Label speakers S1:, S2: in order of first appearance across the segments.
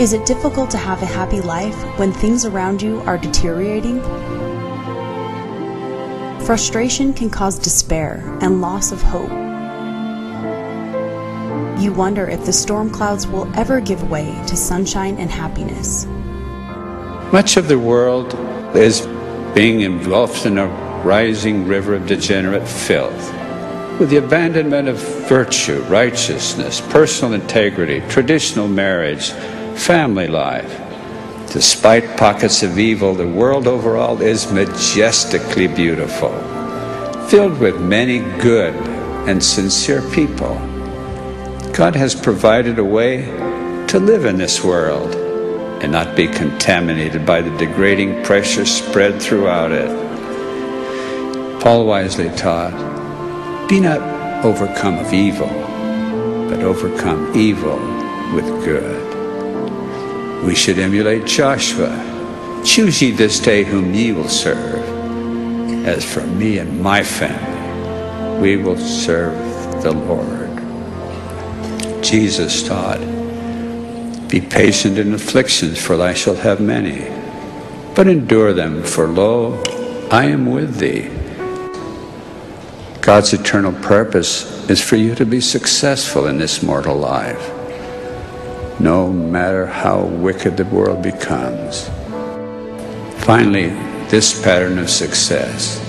S1: Is it difficult to have a happy life when things around you are deteriorating? Frustration can cause despair and loss of hope. You wonder if the storm clouds will ever give way to sunshine and happiness.
S2: Much of the world is being engulfed in a rising river of degenerate filth. With the abandonment of virtue, righteousness, personal integrity, traditional marriage, family life. Despite pockets of evil, the world overall is majestically beautiful, filled with many good and sincere people. God has provided a way to live in this world and not be contaminated by the degrading pressure spread throughout it. Paul wisely taught Be not overcome of evil, but overcome evil with good. We should emulate Joshua. Choose ye this day whom ye will serve. As for me and my family, we will serve the Lord. Jesus taught, Be patient in afflictions, for thou shalt have many. But endure them, for lo, I am with thee. God's eternal purpose is for you to be successful in this mortal life no matter how wicked the world becomes. Finally, this pattern of success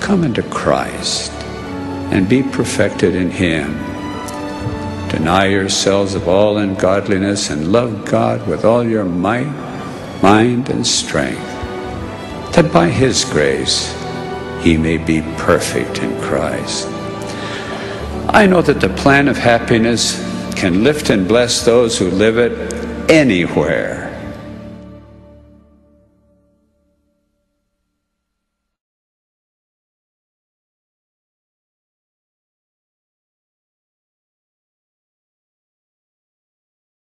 S2: come into Christ and be perfected in Him. Deny yourselves of all ungodliness and love God with all your might, mind, and strength, that by His grace He may be perfect in Christ. I know that the plan of happiness can lift and bless those who live it anywhere